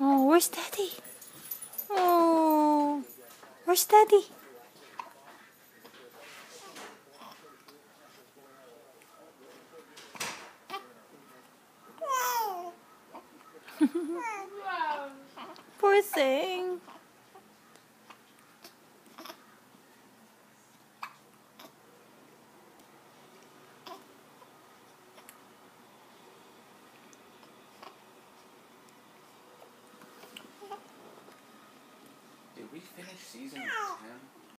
oh, where's daddy? Oh, where's daddy? Mama. Poor thing. Did we finish season 10?